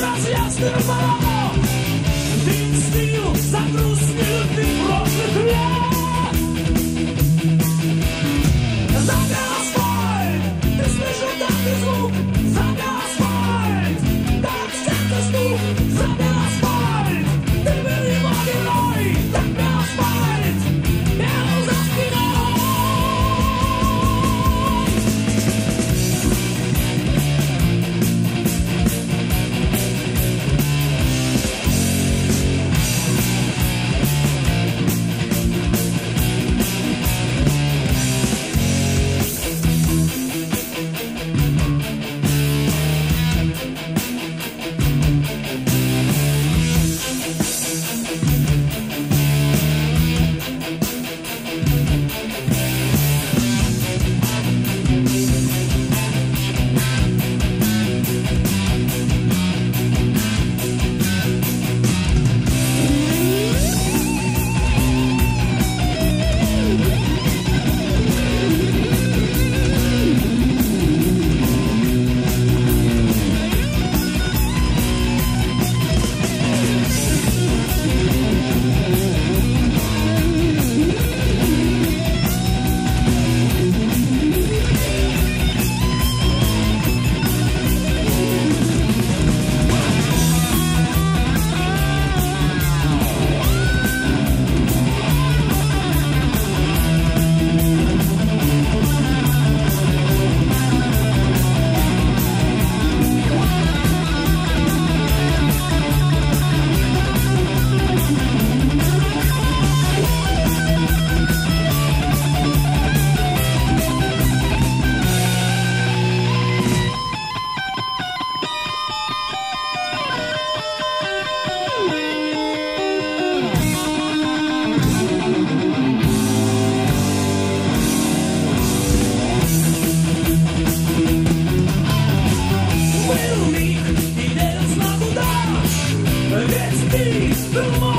Las jasne mala Good morning.